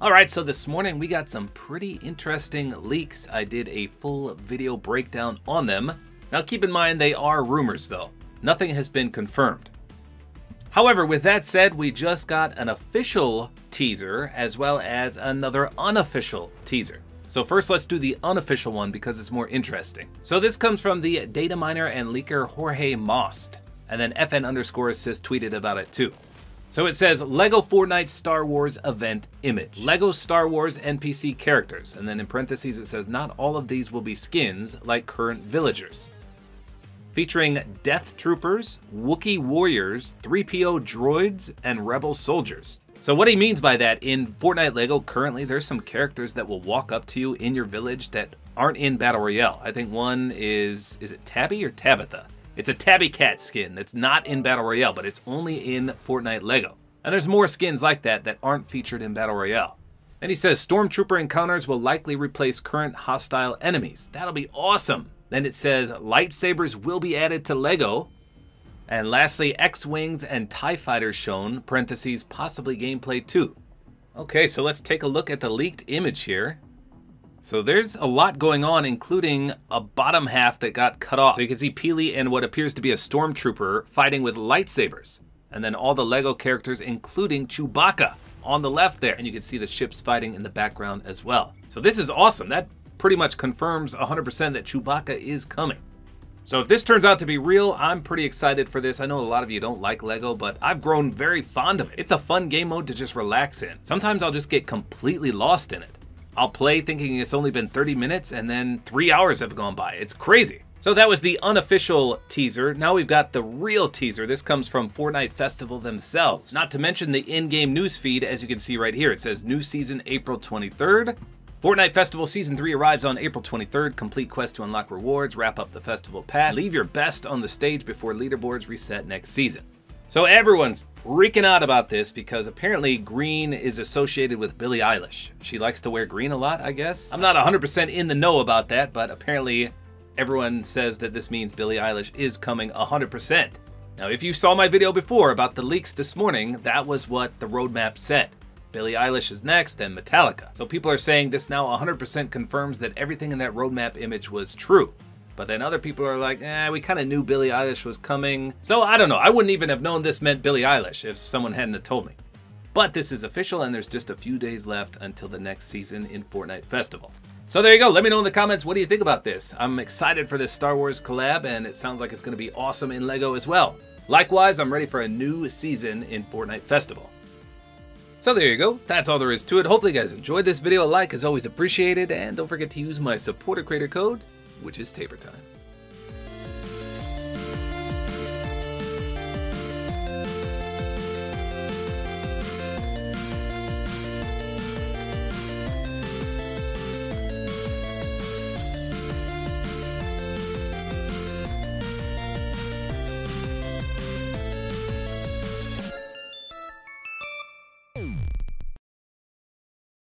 Alright, so this morning we got some pretty interesting leaks. I did a full video breakdown on them. Now keep in mind they are rumors though. Nothing has been confirmed. However, with that said, we just got an official teaser as well as another unofficial teaser. So first let's do the unofficial one because it's more interesting. So this comes from the data miner and leaker Jorge Most, and then FN underscore assist tweeted about it too. So it says LEGO Fortnite Star Wars event image. LEGO Star Wars NPC characters. And then in parentheses it says not all of these will be skins like current villagers. Featuring Death Troopers, Wookiee Warriors, 3PO droids, and Rebel soldiers. So what he means by that, in Fortnite LEGO currently there's some characters that will walk up to you in your village that aren't in Battle Royale. I think one is, is it Tabby or Tabitha? It's a Tabby Cat skin that's not in Battle Royale, but it's only in Fortnite LEGO. And there's more skins like that that aren't featured in Battle Royale. And he says Stormtrooper encounters will likely replace current hostile enemies. That'll be awesome. Then it says lightsabers will be added to LEGO. And lastly, X-Wings and TIE Fighters shown, parentheses, possibly gameplay too. Okay, so let's take a look at the leaked image here. So there's a lot going on, including a bottom half that got cut off. So you can see Peely and what appears to be a stormtrooper fighting with lightsabers. And then all the LEGO characters, including Chewbacca on the left there. And you can see the ships fighting in the background as well. So this is awesome. That pretty much confirms 100% that Chewbacca is coming. So if this turns out to be real, I'm pretty excited for this. I know a lot of you don't like LEGO, but I've grown very fond of it. It's a fun game mode to just relax in. Sometimes I'll just get completely lost in it. I'll play thinking it's only been 30 minutes and then three hours have gone by. It's crazy. So that was the unofficial teaser. Now we've got the real teaser. This comes from Fortnite Festival themselves. Not to mention the in-game news feed, as you can see right here. It says new season April 23rd. Fortnite Festival Season 3 arrives on April 23rd. Complete quest to unlock rewards, wrap up the festival pass, leave your best on the stage before leaderboards reset next season. So everyone's freaking out about this because apparently green is associated with Billie Eilish. She likes to wear green a lot, I guess. I'm not 100% in the know about that, but apparently everyone says that this means Billie Eilish is coming 100%. Now, if you saw my video before about the leaks this morning, that was what the roadmap said. Billie Eilish is next, then Metallica. So people are saying this now 100% confirms that everything in that roadmap image was true. But then other people are like, eh, we kind of knew Billie Eilish was coming. So I don't know, I wouldn't even have known this meant Billie Eilish if someone hadn't told me. But this is official and there's just a few days left until the next season in Fortnite Festival. So there you go. Let me know in the comments what do you think about this. I'm excited for this Star Wars collab and it sounds like it's going to be awesome in LEGO as well. Likewise, I'm ready for a new season in Fortnite Festival. So there you go, that's all there is to it. Hopefully you guys enjoyed this video. A like is always appreciated, and don't forget to use my supporter creator code, which is Tabor Time.